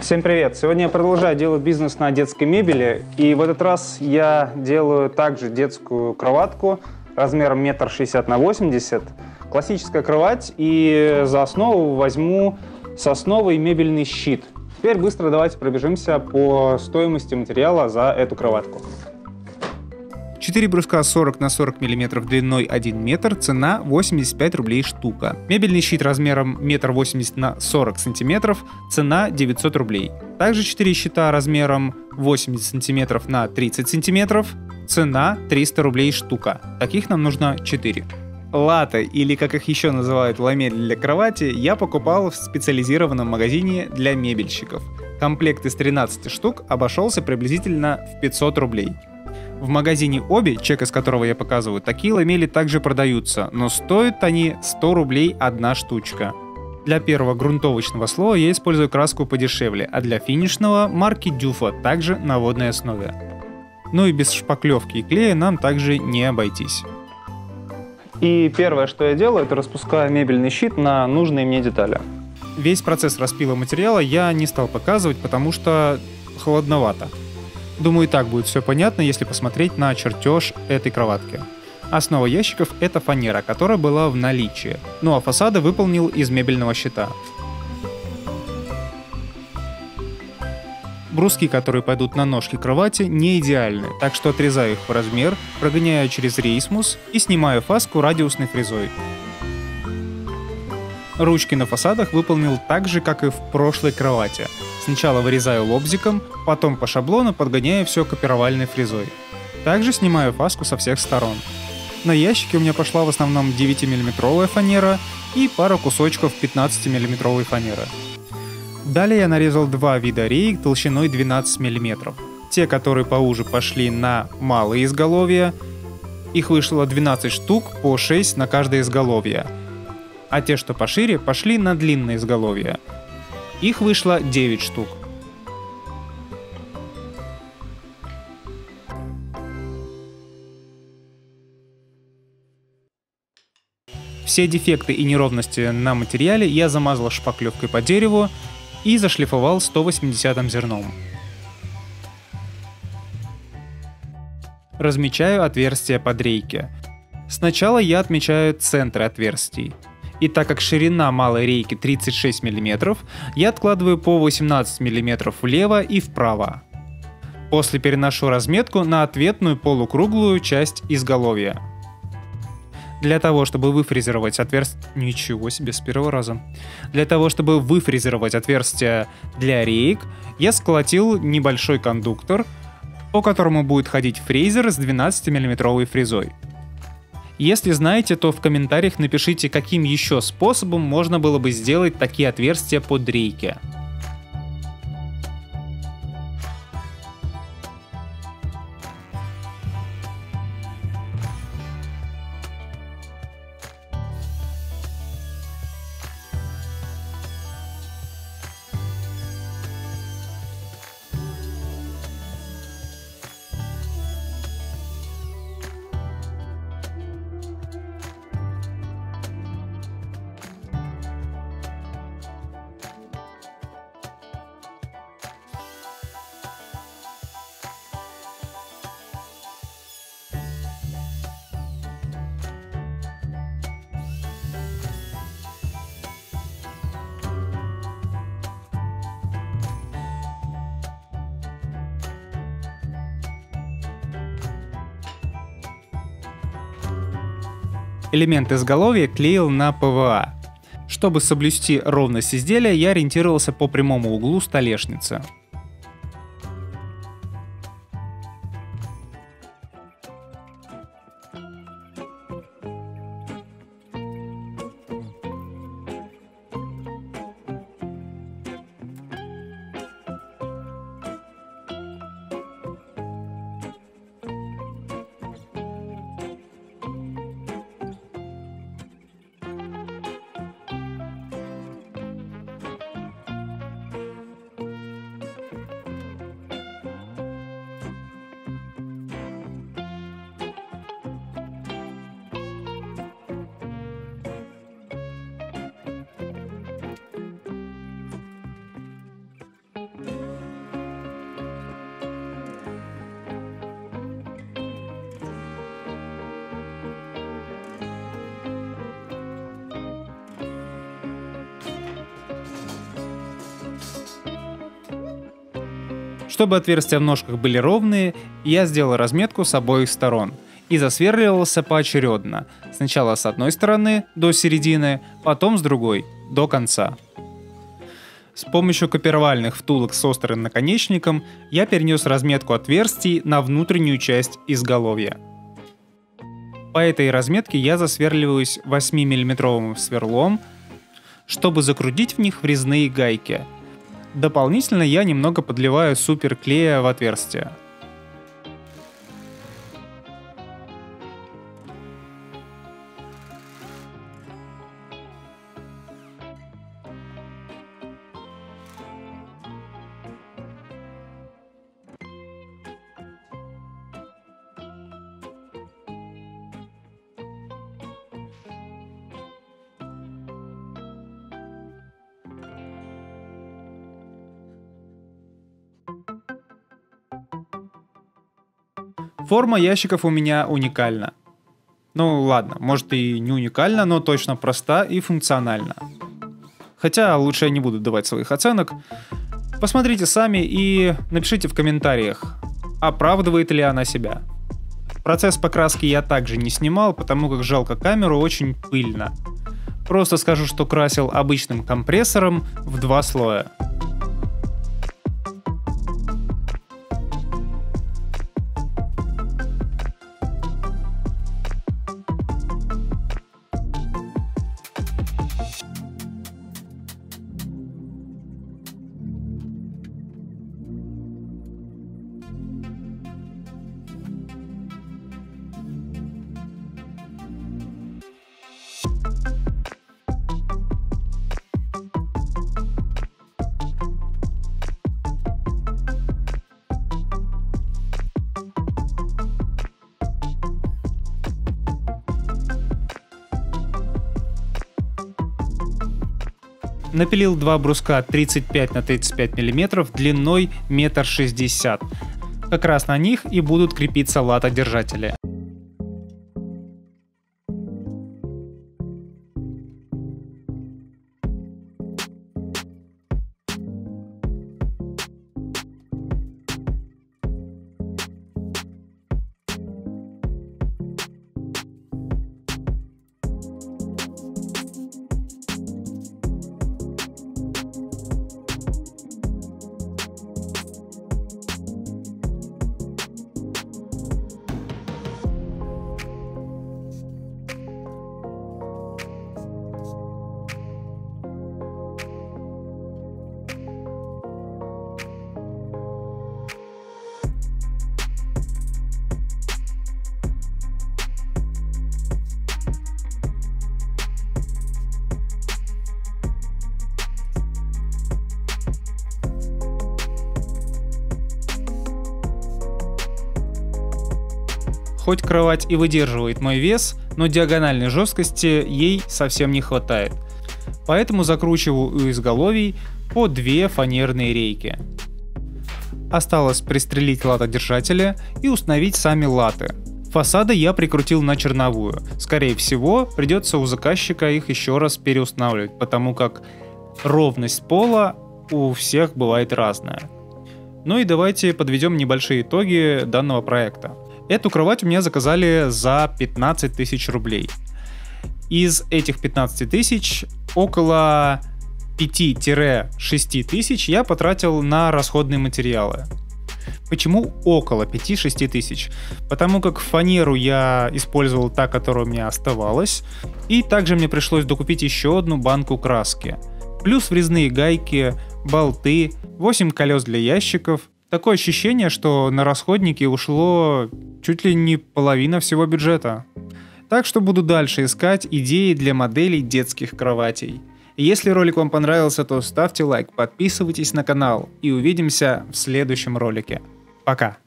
Всем привет! Сегодня я продолжаю делать бизнес на детской мебели, и в этот раз я делаю также детскую кроватку размером метр шестьдесят на 80, классическая кровать, и за основу возьму сосновый мебельный щит. Теперь быстро давайте пробежимся по стоимости материала за эту кроватку. 4 бруска 40 на 40 мм длиной 1 метр, цена 85 рублей штука. Мебельный щит размером 1,80 на 40 см, цена 900 рублей. Также 4 щита размером 80 см на 30 см, цена 300 рублей штука. Таких нам нужно 4. Латы, или как их еще называют ламель для кровати, я покупал в специализированном магазине для мебельщиков. Комплект из 13 штук обошелся приблизительно в 500 рублей. В магазине Оби, чек из которого я показываю, такие ламели также продаются, но стоят они 100 рублей одна штучка. Для первого грунтовочного слоя я использую краску подешевле, а для финишного марки Дюфа, также на водной основе. Ну и без шпаклевки и клея нам также не обойтись. И первое, что я делаю, это распускаю мебельный щит на нужные мне детали. Весь процесс распила материала я не стал показывать, потому что холодновато. Думаю, и так будет все понятно, если посмотреть на чертеж этой кроватки. Основа ящиков — это фанера, которая была в наличии, ну а фасады выполнил из мебельного щита. Бруски, которые пойдут на ножки кровати, не идеальны, так что отрезаю их в размер, прогоняю через рейсмус и снимаю фаску радиусной фрезой. Ручки на фасадах выполнил так же, как и в прошлой кровати. Сначала вырезаю лобзиком, потом по шаблону подгоняю все копировальной фрезой. Также снимаю фаску со всех сторон. На ящике у меня пошла в основном 9 миллиметровая фанера и пара кусочков 15 миллиметровой фанеры. Далее я нарезал два вида реек толщиной 12 мм. Те, которые поуже, пошли на малые изголовья. Их вышло 12 штук по 6 на каждое изголовье а те, что пошире, пошли на длинное изголовье. Их вышло 9 штук. Все дефекты и неровности на материале я замазал шпаклевкой по дереву и зашлифовал 180 зерном. Размечаю отверстия под рейки. Сначала я отмечаю центры отверстий – и так как ширина малой рейки 36 мм, я откладываю по 18 мм влево и вправо. После переношу разметку на ответную полукруглую часть изголовья. Для того, чтобы выфрезеровать отверстие... Ничего себе, с первого раза. Для того, чтобы выфрезеровать отверстие для реек, я сколотил небольшой кондуктор, по которому будет ходить фрезер с 12 миллиметровой фрезой. Если знаете, то в комментариях напишите, каким еще способом можно было бы сделать такие отверстия под рейки. Элемент изголовья клеил на ПВА. Чтобы соблюсти ровность изделия, я ориентировался по прямому углу столешницы. Чтобы отверстия в ножках были ровные, я сделал разметку с обоих сторон и засверливался поочередно. Сначала с одной стороны до середины, потом с другой до конца. С помощью копировальных втулок с острым наконечником я перенес разметку отверстий на внутреннюю часть изголовья. По этой разметке я засверливаюсь 8-мм сверлом, чтобы закрутить в них врезные гайки. Дополнительно я немного подливаю суперклея в отверстие. Форма ящиков у меня уникальна. Ну ладно, может и не уникальна, но точно проста и функциональна. Хотя лучше я не буду давать своих оценок. Посмотрите сами и напишите в комментариях, оправдывает ли она себя. Процесс покраски я также не снимал, потому как жалко камеру очень пыльно. Просто скажу, что красил обычным компрессором в два слоя. Напилил два бруска 35 на 35 мм длиной 1,60 м. Как раз на них и будут крепиться латодержатели. Хоть кровать и выдерживает мой вес, но диагональной жесткости ей совсем не хватает. Поэтому закручиваю у изголовий по две фанерные рейки. Осталось пристрелить латодержатели и установить сами латы. Фасады я прикрутил на черновую. Скорее всего, придется у заказчика их еще раз переустанавливать, потому как ровность пола у всех бывает разная. Ну и давайте подведем небольшие итоги данного проекта. Эту кровать у меня заказали за 15 тысяч рублей. Из этих 15 тысяч около 5-6 тысяч я потратил на расходные материалы. Почему около 5-6 тысяч? Потому как фанеру я использовал та, которая у меня оставалась. И также мне пришлось докупить еще одну банку краски. Плюс врезные гайки, болты, 8 колес для ящиков, Такое ощущение, что на расходники ушло чуть ли не половина всего бюджета. Так что буду дальше искать идеи для моделей детских кроватей. Если ролик вам понравился, то ставьте лайк, подписывайтесь на канал и увидимся в следующем ролике. Пока!